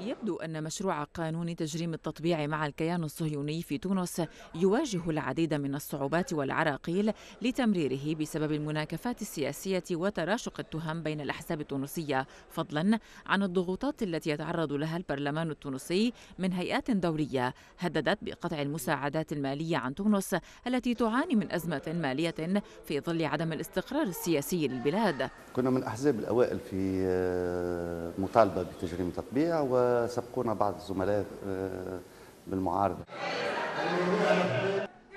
يبدو أن مشروع قانون تجريم التطبيع مع الكيان الصهيوني في تونس يواجه العديد من الصعوبات والعراقيل لتمريره بسبب المناكفات السياسية وتراشق التهم بين الأحزاب التونسية. فضلا عن الضغوطات التي يتعرض لها البرلمان التونسي من هيئات دولية هددت بقطع المساعدات المالية عن تونس التي تعاني من أزمة مالية في ظل عدم الاستقرار السياسي للبلاد. كنا من الأحزاب الأوائل في مطالبة بتجريم التطبيع وسبقونا بعض الزملاء آه، بالمعارضة.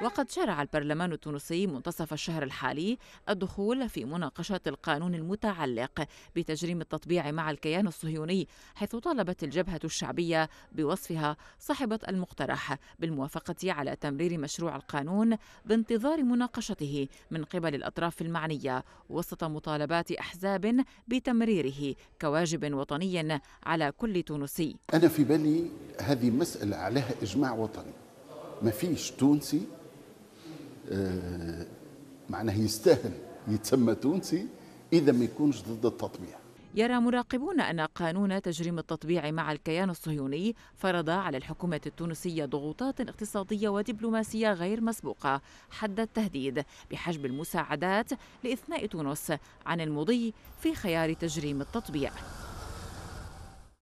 وقد شرع البرلمان التونسي منتصف الشهر الحالي الدخول في مناقشة القانون المتعلق بتجريم التطبيع مع الكيان الصهيوني حيث طالبت الجبهة الشعبية بوصفها صاحبة المقترح بالموافقة على تمرير مشروع القانون بانتظار مناقشته من قبل الأطراف المعنية وسط مطالبات أحزاب بتمريره كواجب وطني على كل تونسي. أنا في بالي هذه مسألة عليها إجماع وطني. ما فيش تونسي معناه يستاهل يتسمى تونسي إذا ما يكونش ضد التطبيع. يرى مراقبون أن قانون تجريم التطبيع مع الكيان الصهيوني فرض على الحكومة التونسية ضغوطات اقتصادية ودبلوماسية غير مسبوقة. حد التهديد بحجب المساعدات لإثناء تونس عن المضي في خيار تجريم التطبيع.